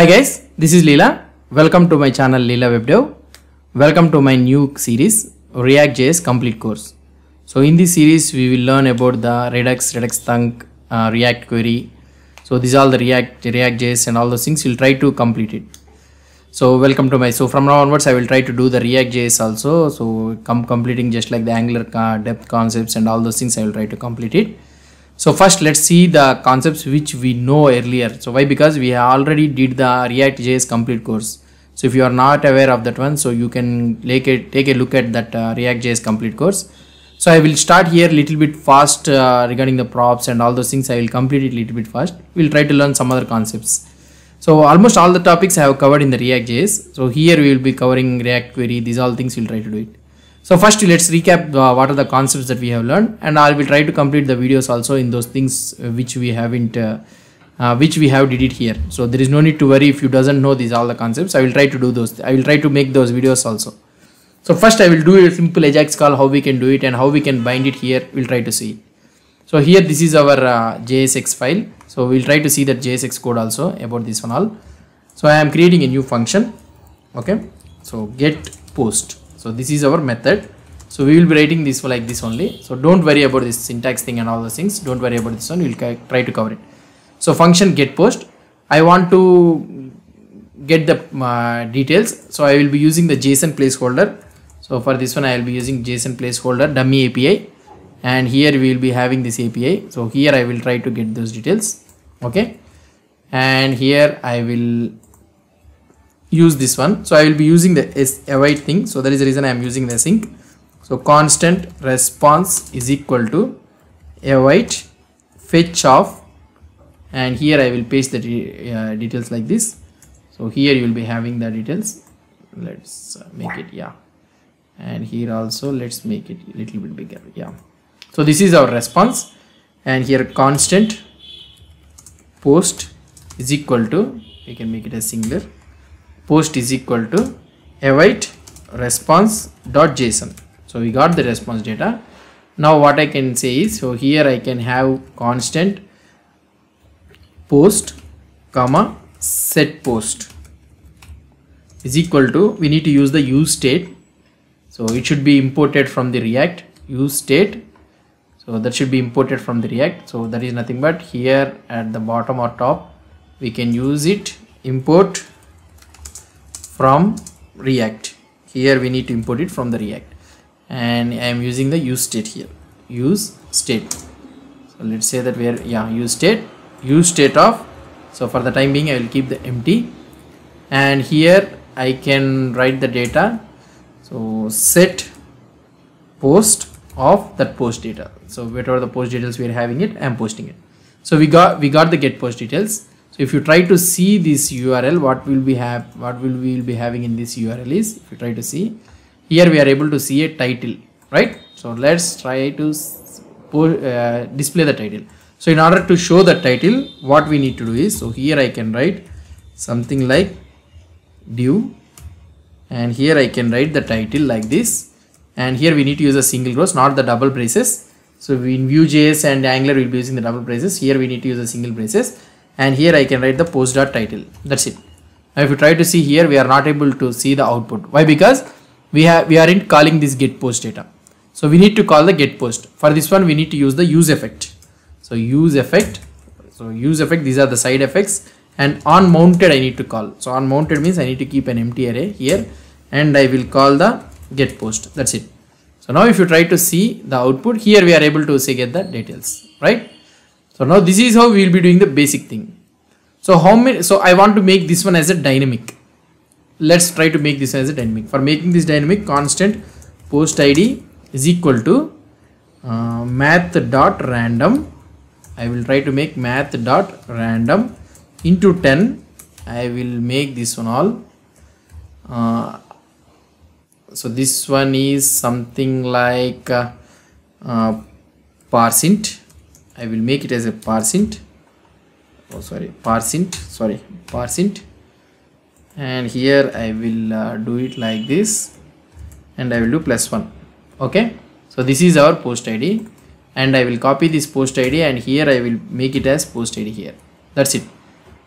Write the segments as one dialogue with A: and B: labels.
A: Hi guys, this is Leela. Welcome to my channel Leela WebDev. Welcome to my new series React.js complete course. So in this series we will learn about the Redux, Redux Thunk, uh, React query. So these are all the React, React.js and all those things. We'll try to complete it. So welcome to my, so from now onwards I will try to do the React.js also. So completing just like the Angular uh, depth concepts and all those things I will try to complete it. So first let's see the concepts which we know earlier. So why? Because we already did the React.js complete course. So if you are not aware of that one, so you can take a, take a look at that uh, React.js complete course. So I will start here little bit fast uh, regarding the props and all those things. I will complete it little bit fast. We'll try to learn some other concepts. So almost all the topics I have covered in the React.js. So here we will be covering React query. These all things we'll try to do it. So first let's recap uh, what are the concepts that we have learned and I will try to complete the videos also in those things uh, which we haven't uh, uh, which we have did it here. So there is no need to worry if you doesn't know these all the concepts. I will try to do those. I will try to make those videos also. So first I will do a simple Ajax call how we can do it and how we can bind it here. We'll try to see. So here this is our uh, JSX file. So we'll try to see that JSX code also about this one all. So I am creating a new function. Okay. So get post so this is our method. So we will be writing this for like this only. So don't worry about this syntax thing and all those things. Don't worry about this one. We'll try to cover it. So function get post. I want to get the uh, details. So i will be using the json placeholder. So for this one i will be using json placeholder dummy api and here we will be having this api so here i will try to get those details. Okay? And here i will use this one. So i will be using the await thing. So that is the reason i am using the async so constant response is equal to await fetch of and here i will paste the de uh, details like this. So here you will be having the details. Let's uh, make it yeah. And here also let's make it a little bit bigger yeah. So this is our response. And here constant post is equal to we can make it a singular post is equal to await response dot json. So we got the response data. Now what i can say is so here i can have constant post comma set post is equal to we need to use the use state. So it should be imported from the react use state. So that should be imported from the react. So that is nothing but here at the bottom or top we can use it import from react. Here we need to import it from the react. And i am using the use state here. Use state. So let's say that we are yeah use state. Use state of so for the time being i will keep the empty. And here i can write the data. So set post of that post data. So whatever the post details we are having it i am posting it. So we got we got the get post details if you try to see this url what will we have what will we will be having in this url is if you try to see here we are able to see a title right? So let's try to uh, display the title. So in order to show the title what we need to do is so here i can write something like div and here i can write the title like this and here we need to use a single rows not the double braces. So in vue.js and angular we'll be using the double braces. Here we need to use a single braces and here I can write the post dot title. That's it. Now if you try to see here we are not able to see the output. Why? Because we have we aren't calling this get post data. So we need to call the get post. For this one we need to use the use effect. So use effect. So use effect these are the side effects. And on mounted I need to call. So on mounted means I need to keep an empty array here. And I will call the get post. That's it. So now if you try to see the output here we are able to say get the details. Right so now this is how we will be doing the basic thing. So how many, so I want to make this one as a dynamic. Let's try to make this as a dynamic. For making this dynamic constant post ID is equal to uh, math dot random. I will try to make math dot random into 10. I will make this one all. Uh, so this one is something like uh, uh, parseint I will make it as a parseint oh sorry parseint sorry parseint and here I will uh, do it like this. And I will do plus 1 okay? So this is our post ID and I will copy this post ID and here I will make it as post ID here. That's it.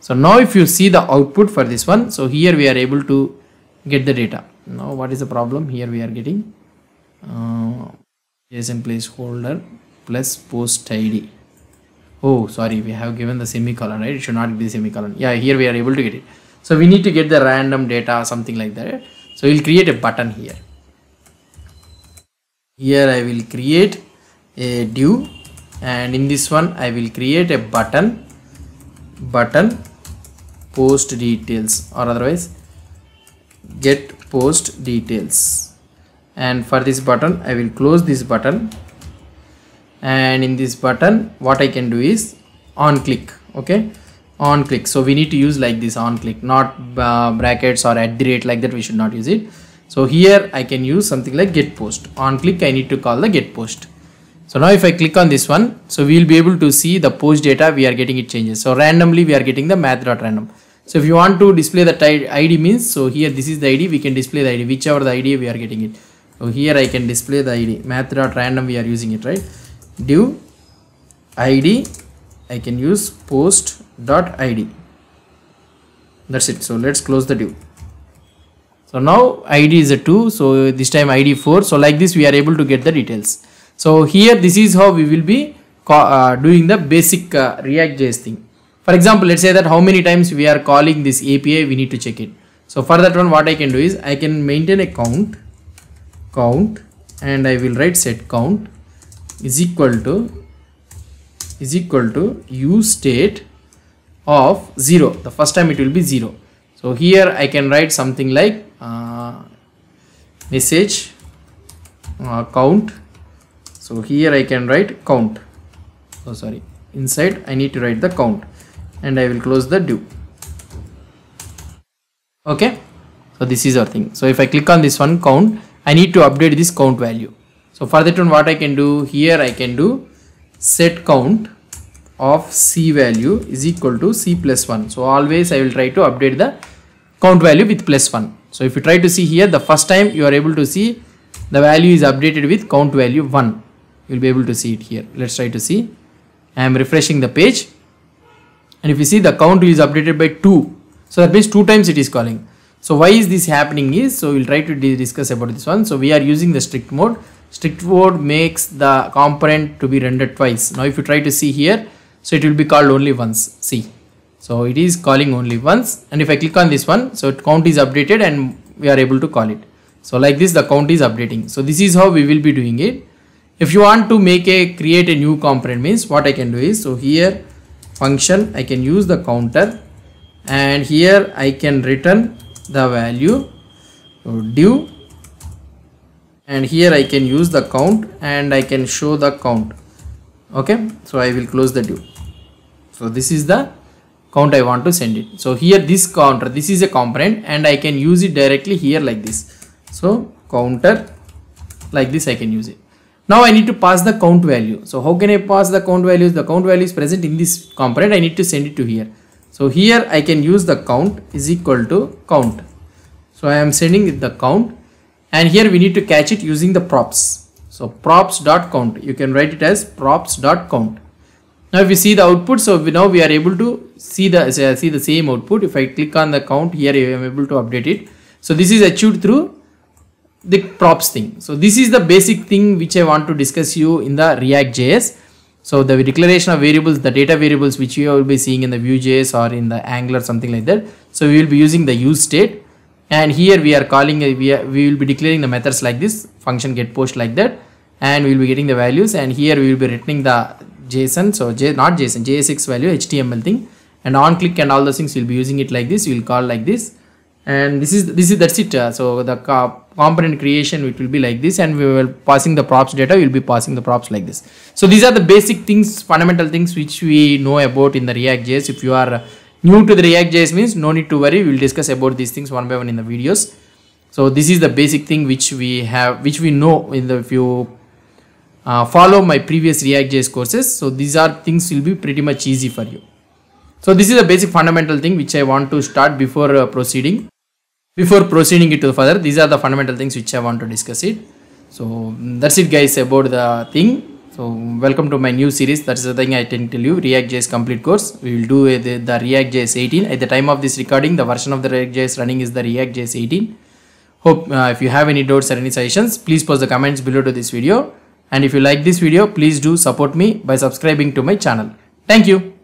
A: So now if you see the output for this one so here we are able to get the data. Now what is the problem? Here we are getting uh, json placeholder plus post id oh sorry we have given the semicolon right? It should not be the semicolon. Yeah here we are able to get it. So we need to get the random data something like that. So we'll create a button here. Here i will create a div and in this one i will create a button button post details or otherwise get post details. And for this button i will close this button and in this button what i can do is on click okay? On click. So we need to use like this on click not uh, brackets or at the rate like that we should not use it. So here i can use something like get post. On click i need to call the get post. So now if i click on this one so we will be able to see the post data we are getting it changes. So randomly we are getting the math dot random so if you want to display the id means so here this is the id we can display the id whichever the id we are getting it. So here i can display the id math dot random we are using it right div id i can use post dot id that's it. So let's close the div. So now id is a 2 so this time id 4 so like this we are able to get the details. So here this is how we will be uh, doing the basic uh, react js thing. For example let's say that how many times we are calling this api we need to check it. So for that one what i can do is i can maintain a count count and i will write set count is equal to is equal to use state of 0 the first time it will be 0 so here i can write something like uh, message uh, count. So here i can write count. Oh sorry. Inside i need to write the count. And i will close the do okay? So this is our thing. So if i click on this one count i need to update this count value so for that one what i can do? Here i can do set count of c value is equal to c plus 1 so always i will try to update the count value with plus 1 so if you try to see here the first time you are able to see the value is updated with count value 1 you will be able to see it here. Let's try to see. I am refreshing the page. And if you see the count is updated by 2 so that means two times it is calling. So why is this happening is so we'll try to discuss about this one. So we are using the strict mode strict mode makes the component to be rendered twice. Now if you try to see here so it will be called only once. See? So it is calling only once. And if i click on this one so count is updated and we are able to call it. So like this the count is updating. So this is how we will be doing it. If you want to make a create a new component means what i can do is so here function i can use the counter. And here i can return the value. So div and here I can use the count and I can show the count. Okay? So I will close the div so this is the count I want to send it. So here this counter this is a component and I can use it directly here like this. So counter like this I can use it. Now I need to pass the count value. So how can I pass the count values? The count value is present in this component. I need to send it to here. So here I can use the count is equal to count. So I am sending the count and here we need to catch it using the props. So props dot count you can write it as props dot count now if you see the output so we, now we are able to see the see the same output. If i click on the count here i am able to update it. So this is achieved through the props thing. So this is the basic thing which i want to discuss you in the react js so the declaration of variables the data variables which you will be seeing in the vue.js or in the angular something like that. So we will be using the use state and here we are calling we, are, we will be declaring the methods like this. Function get post like that. And we will be getting the values. And here we will be returning the json. So J, not json jsx value html thing. And on click and all those things we'll be using it like this. We will call like this. And this is this is that's it. Uh, so the component creation it will be like this. And we will passing the props data. We will be passing the props like this. So these are the basic things fundamental things which we know about in the react js if you are new to the react.js means no need to worry. We will discuss about these things one by one in the videos. So this is the basic thing which we have which we know in the if you uh, follow my previous react.js courses. So these are things will be pretty much easy for you. So this is a basic fundamental thing which i want to start before uh, proceeding. Before proceeding it to further these are the fundamental things which i want to discuss it. So that's it guys about the thing So welcome to my new series. That is the thing I can tell you. React.js complete course. We will do the, the React.js 18. At the time of this recording, the version of the React.js running is the React.js 18. Hope uh, if you have any doubts or any suggestions, please post the comments below to this video. And if you like this video, please do support me by subscribing to my channel. Thank you.